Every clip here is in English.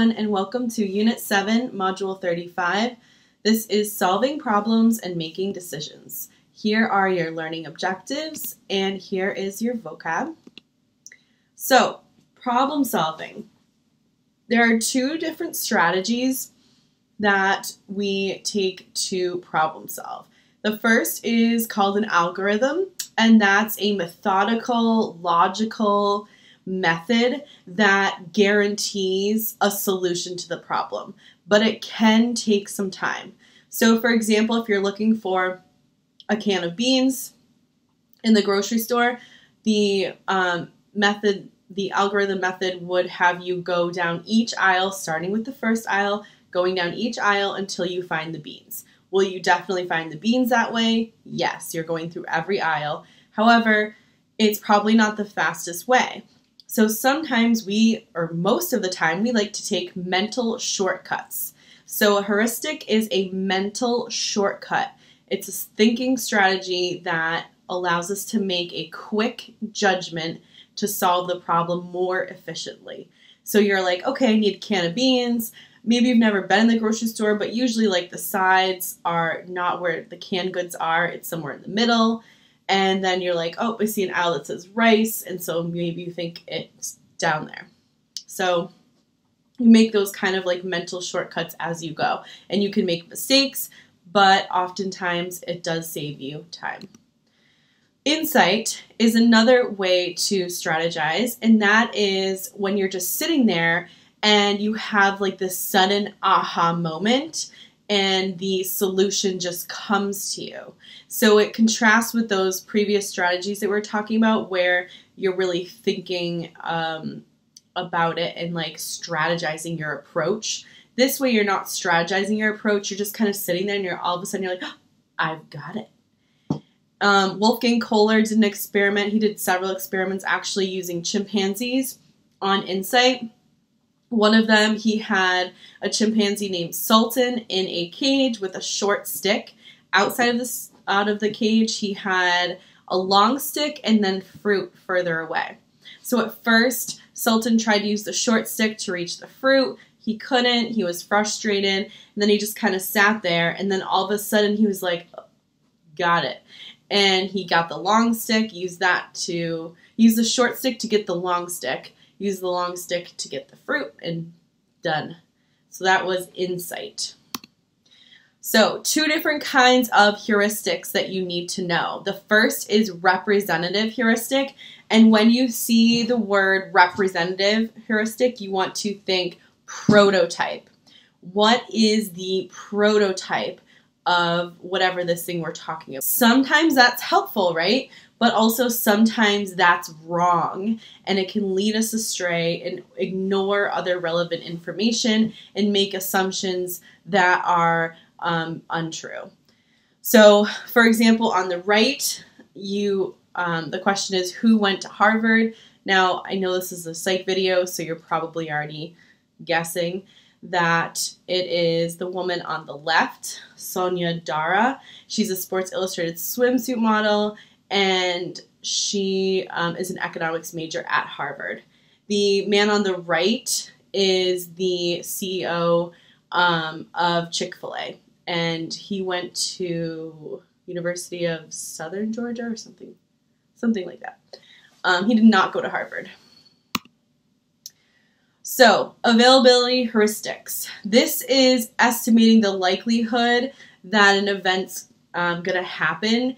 and welcome to Unit 7, Module 35. This is solving problems and making decisions. Here are your learning objectives and here is your vocab. So, problem solving. There are two different strategies that we take to problem solve. The first is called an algorithm, and that's a methodical, logical method that guarantees a solution to the problem, but it can take some time. So, for example, if you're looking for a can of beans in the grocery store, the um, method, the algorithm method would have you go down each aisle, starting with the first aisle, going down each aisle until you find the beans. Will you definitely find the beans that way? Yes, you're going through every aisle. However, it's probably not the fastest way. So sometimes we, or most of the time, we like to take mental shortcuts. So a heuristic is a mental shortcut. It's a thinking strategy that allows us to make a quick judgment to solve the problem more efficiently. So you're like, okay, I need a can of beans. Maybe you've never been in the grocery store, but usually like the sides are not where the canned goods are. It's somewhere in the middle and then you're like, oh, I see an owl that says rice, and so maybe you think it's down there. So you make those kind of like mental shortcuts as you go, and you can make mistakes, but oftentimes it does save you time. Insight is another way to strategize, and that is when you're just sitting there and you have like this sudden aha moment and the solution just comes to you. So it contrasts with those previous strategies that we are talking about where you're really thinking um, about it and like strategizing your approach. This way, you're not strategizing your approach, you're just kind of sitting there and you're all of a sudden you're like, oh, I've got it. Um, Wolfgang Kohler did an experiment. He did several experiments actually using chimpanzees on insight one of them, he had a chimpanzee named Sultan in a cage with a short stick. Outside of the out of the cage, he had a long stick and then fruit further away. So at first, Sultan tried to use the short stick to reach the fruit. He couldn't. He was frustrated. And then he just kind of sat there. And then all of a sudden, he was like, got it. And he got the long stick, used that to use the short stick to get the long stick use the long stick to get the fruit, and done. So that was insight. So, two different kinds of heuristics that you need to know. The first is representative heuristic, and when you see the word representative heuristic, you want to think prototype. What is the prototype of whatever this thing we're talking about? Sometimes that's helpful, right? But also sometimes that's wrong and it can lead us astray and ignore other relevant information and make assumptions that are um, untrue. So, for example, on the right, you um, the question is who went to Harvard. Now, I know this is a psych video, so you're probably already guessing that it is the woman on the left, Sonia Dara. She's a Sports Illustrated swimsuit model and she um, is an economics major at Harvard. The man on the right is the CEO um, of Chick Fil A, and he went to University of Southern Georgia or something, something like that. Um, he did not go to Harvard. So, availability heuristics. This is estimating the likelihood that an event's um, going to happen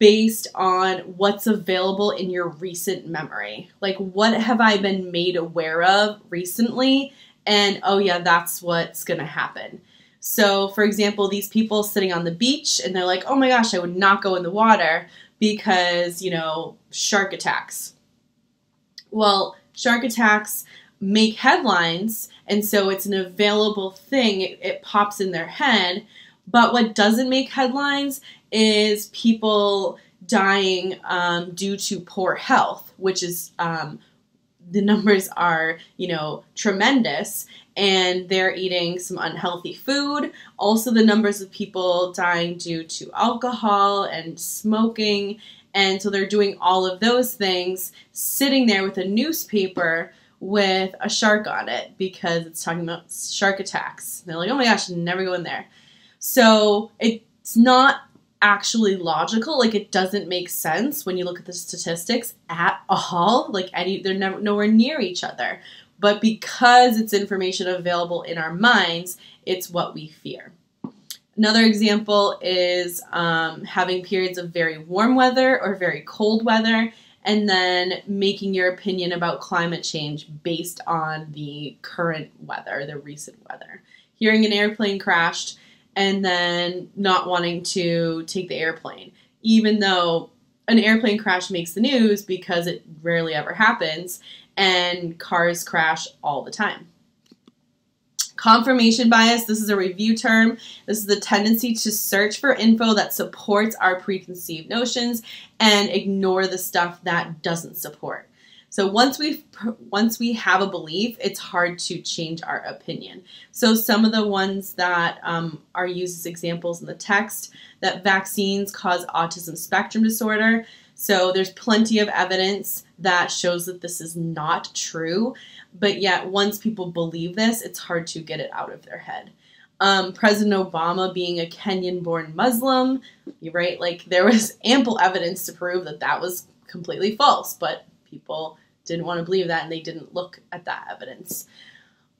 based on what's available in your recent memory. Like, what have I been made aware of recently? And oh, yeah, that's what's gonna happen. So, for example, these people sitting on the beach and they're like, oh my gosh, I would not go in the water because, you know, shark attacks. Well, shark attacks make headlines, and so it's an available thing. It, it pops in their head. But what doesn't make headlines is people dying um, due to poor health, which is um, the numbers are, you know, tremendous. And they're eating some unhealthy food. Also, the numbers of people dying due to alcohol and smoking. And so they're doing all of those things, sitting there with a newspaper with a shark on it because it's talking about shark attacks. they're like, oh my gosh, never go in there. So it's not actually logical. Like it doesn't make sense when you look at the statistics at all. Like any, they're never nowhere near each other. But because it's information available in our minds, it's what we fear. Another example is um, having periods of very warm weather or very cold weather, and then making your opinion about climate change based on the current weather, the recent weather. Hearing an airplane crashed and then not wanting to take the airplane, even though an airplane crash makes the news because it rarely ever happens and cars crash all the time. Confirmation bias, this is a review term. This is the tendency to search for info that supports our preconceived notions and ignore the stuff that doesn't support. So once we once we have a belief, it's hard to change our opinion. So some of the ones that um, are used as examples in the text that vaccines cause autism spectrum disorder. So there's plenty of evidence that shows that this is not true, but yet once people believe this, it's hard to get it out of their head. Um, President Obama being a Kenyan born Muslim, right? Like there was ample evidence to prove that that was completely false, but people didn't want to believe that and they didn't look at that evidence.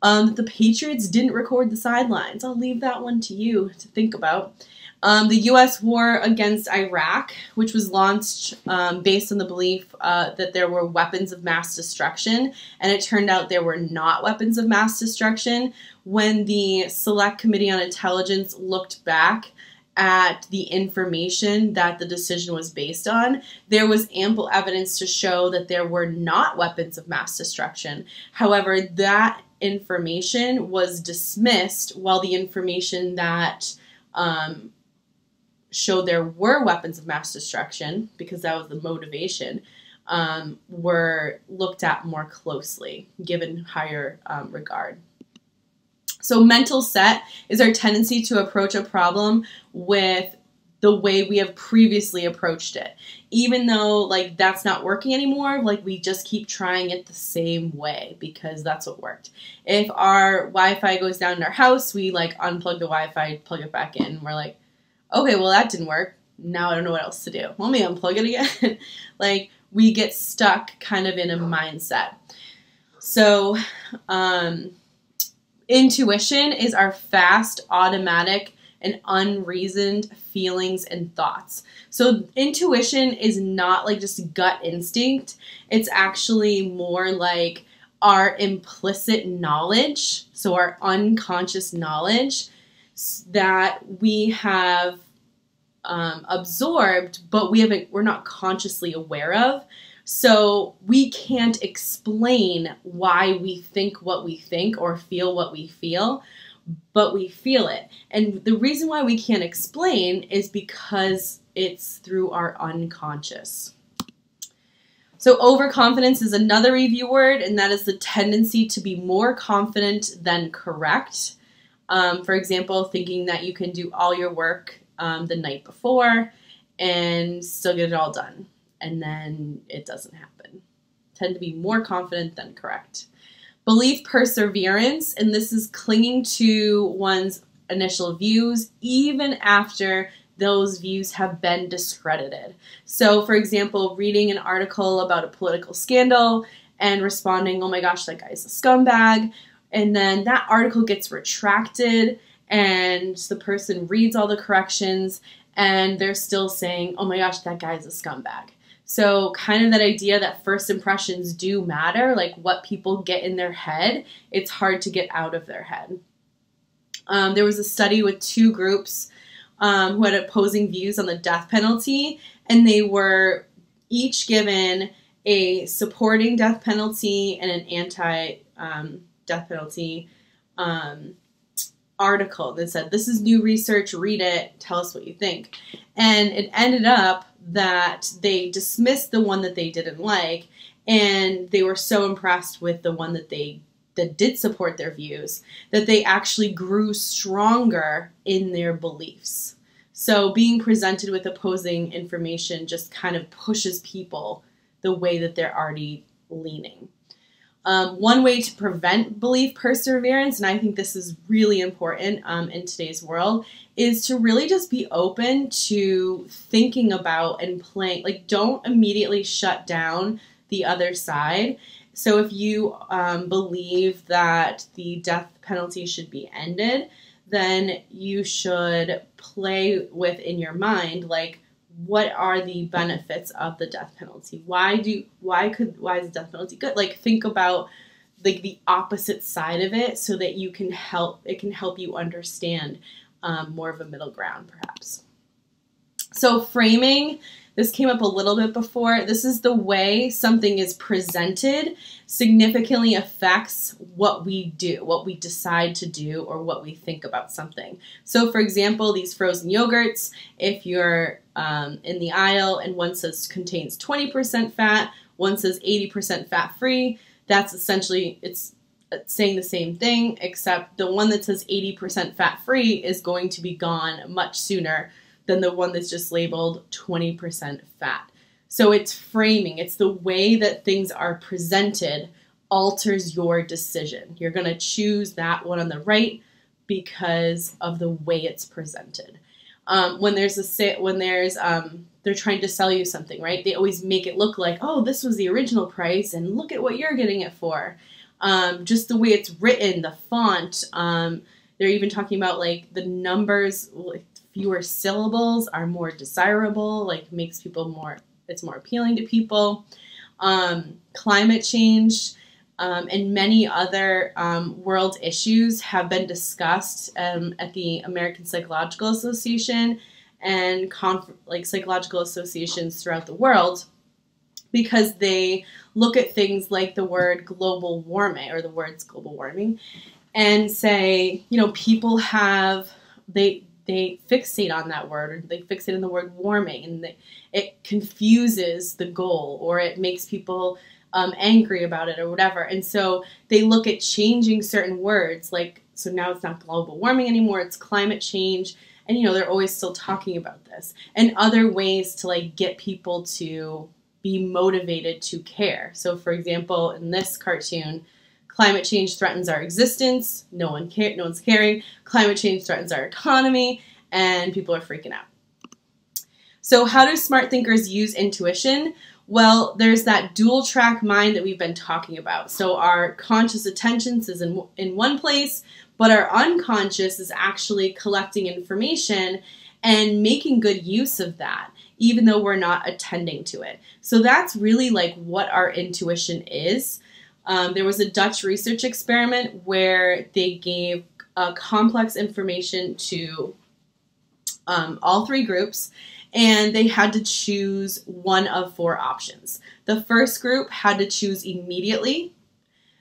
Um, the Patriots didn't record the sidelines. I'll leave that one to you to think about. Um, the U.S. war against Iraq, which was launched um, based on the belief uh, that there were weapons of mass destruction, and it turned out there were not weapons of mass destruction. When the Select Committee on Intelligence looked back at the information that the decision was based on, there was ample evidence to show that there were not weapons of mass destruction. However, that information was dismissed while the information that um, showed there were weapons of mass destruction, because that was the motivation, um, were looked at more closely, given higher um, regard. So, mental set is our tendency to approach a problem with the way we have previously approached it. Even though, like, that's not working anymore, like, we just keep trying it the same way because that's what worked. If our Wi Fi goes down in our house, we, like, unplug the Wi Fi, plug it back in. We're like, okay, well, that didn't work. Now I don't know what else to do. Let me unplug it again. like, we get stuck kind of in a mindset. So, um, intuition is our fast, automatic, and unreasoned feelings and thoughts. So, intuition is not like just gut instinct, it's actually more like our implicit knowledge, so our unconscious knowledge that we have um, absorbed, but we haven't, we're not consciously aware of. So we can't explain why we think what we think or feel what we feel, but we feel it. And the reason why we can't explain is because it's through our unconscious. So, overconfidence is another review word, and that is the tendency to be more confident than correct. Um, for example, thinking that you can do all your work um, the night before and still get it all done. And then it doesn't happen. Tend to be more confident than correct. Belief perseverance, and this is clinging to one's initial views even after those views have been discredited. So, for example, reading an article about a political scandal and responding, oh my gosh, that guy's a scumbag, and then that article gets retracted and the person reads all the corrections and they're still saying, oh my gosh, that guy's a scumbag. So, kind of that idea that first impressions do matter, like what people get in their head, it's hard to get out of their head. Um, there was a study with two groups um, who had opposing views on the death penalty, and they were each given a supporting death penalty and an anti um, death penalty um, article that said, This is new research, read it, tell us what you think. And it ended up that they dismissed the one that they didn't like, and they were so impressed with the one that they that did support their views that they actually grew stronger in their beliefs. So being presented with opposing information just kind of pushes people the way that they're already leaning. Um, one way to prevent belief perseverance, and I think this is really important um, in today's world, is to really just be open to thinking about and playing. Like, don't immediately shut down the other side. So, if you um, believe that the death penalty should be ended, then you should play with in your mind, like, what are the benefits of the death penalty? Why do why could why is the death penalty good? Like think about like the opposite side of it so that you can help it can help you understand um, more of a middle ground perhaps. So framing this came up a little bit before. This is the way something is presented significantly affects what we do, what we decide to do, or what we think about something. So, for example, these frozen yogurts, if you're um, in the aisle and one says contains 20% fat, one says 80% fat free, that's essentially it's saying the same thing, except the one that says 80% fat free is going to be gone much sooner than the one that's just labeled 20% fat. So it's framing, it's the way that things are presented alters your decision. You're going to choose that one on the right because of the way it's presented. Um, when there's a sit, when there's um, they're trying to sell you something, right? They always make it look like, oh, this was the original price, and look at what you're getting it for. Um, just the way it's written, the font. Um, they're even talking about like the numbers, like fewer syllables are more desirable, like makes people more, it's more appealing to people. Um, climate change um, and many other um, world issues have been discussed um, at the American Psychological Association and like psychological associations throughout the world because they look at things like the word global warming or the words global warming and say, you know, people have they they fixate on that word or they fixate on the word warming and they, it confuses the goal or it makes people um, angry about it or whatever. And so they look at changing certain words like so now it's not global warming anymore, it's climate change. And you know, they're always still talking about this and other ways to like get people to be motivated to care. So for example, in this cartoon, Climate change threatens our existence. No one care. No one's caring. Climate change threatens our economy, and people are freaking out. So, how do smart thinkers use intuition? Well, there's that dual track mind that we've been talking about. So, our conscious attention is in, in one place, but our unconscious is actually collecting information and making good use of that, even though we're not attending to it. So, that's really like what our intuition is. Um, there was a Dutch research experiment where they gave uh, complex information to um, all three groups and they had to choose one of four options. The first group had to choose immediately.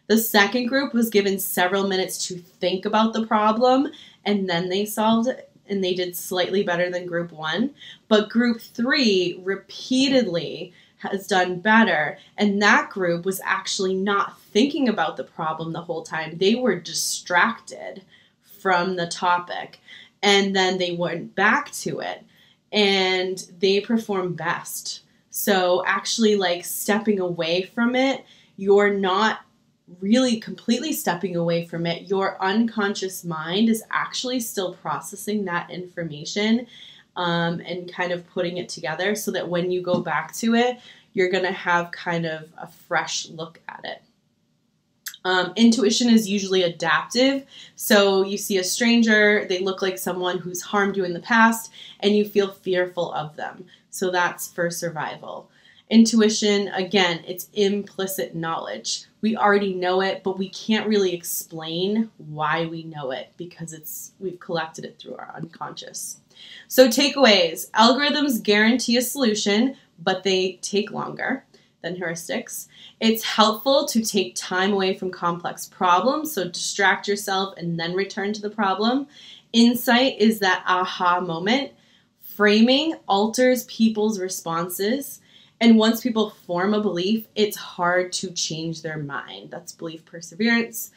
The second group was given several minutes to think about the problem and then they solved it and they did slightly better than group one. But group three repeatedly has done better. And that group was actually not thinking about the problem the whole time. They were distracted from the topic. And then they went back to it and they performed best. So, actually, like stepping away from it, you're not really completely stepping away from it. Your unconscious mind is actually still processing that information um, and kind of putting it together so that when you go back to it, you're going to have kind of a fresh look at it. Um, intuition is usually adaptive. So you see a stranger, they look like someone who's harmed you in the past, and you feel fearful of them. So that's for survival. Intuition, again, it's implicit knowledge. We already know it, but we can't really explain why we know it because it's we've collected it through our unconscious. So, takeaways algorithms guarantee a solution, but they take longer than heuristics. It's helpful to take time away from complex problems, so distract yourself and then return to the problem. Insight is that aha moment. Framing alters people's responses. And once people form a belief, it's hard to change their mind. That's belief perseverance.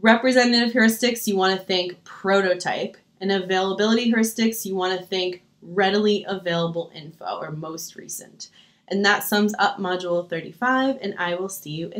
Representative heuristics, you want to think prototype and availability heuristics, you want to think readily available info or most recent. And that sums up Module 35, and I will see you in